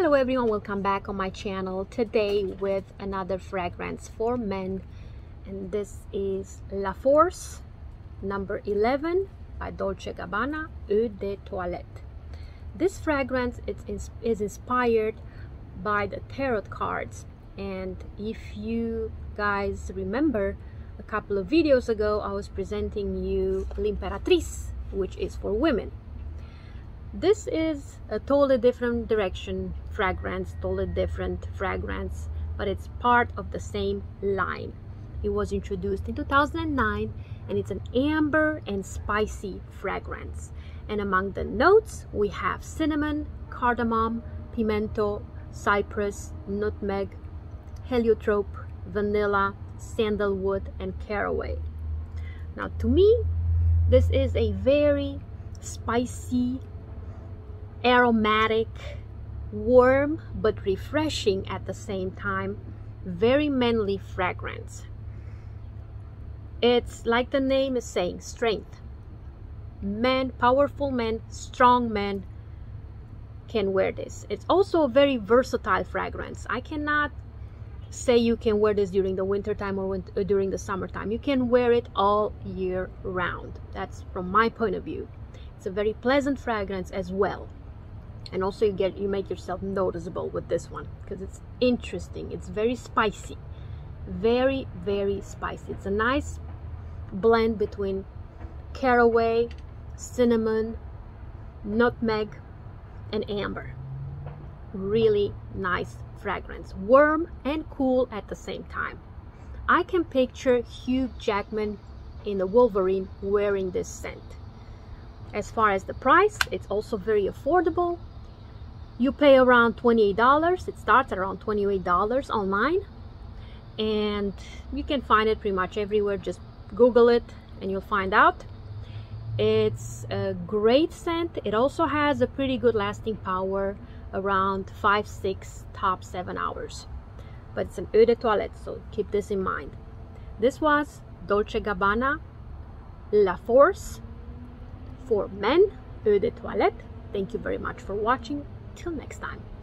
Hello everyone, welcome back on my channel. Today with another fragrance for men and this is La Force number 11 by Dolce Gabbana Eau de Toilette. This fragrance is, is inspired by the tarot cards. And if you guys remember a couple of videos ago I was presenting you L'Imperatrice which is for women this is a totally different direction fragrance totally different fragrance but it's part of the same line. It was introduced in 2009 and it's an amber and spicy fragrance. And among the notes we have cinnamon cardamom pimento cypress nutmeg heliotrope vanilla sandalwood and caraway. Now to me this is a very spicy aromatic, warm but refreshing at the same time, very manly fragrance. It's like the name is saying, strength. Men, powerful men, strong men can wear this. It's also a very versatile fragrance. I cannot say you can wear this during the winter time or uh, during the summertime. You can wear it all year round. That's from my point of view. It's a very pleasant fragrance as well and also you get you make yourself noticeable with this one because it's interesting. It's very spicy. Very very spicy. It's a nice blend between caraway cinnamon nutmeg and amber. Really nice fragrance. Warm and cool at the same time. I can picture Hugh Jackman in the Wolverine wearing this scent. As far as the price it's also very affordable you pay around $28 it starts around $28 online. And you can find it pretty much everywhere. Just google it and you'll find out. It's a great scent. It also has a pretty good lasting power around 5 6 top 7 hours. But it's an eau de toilette so keep this in mind. This was Dolce Gabbana La Force for men eau de toilette. Thank you very much for watching Till next time.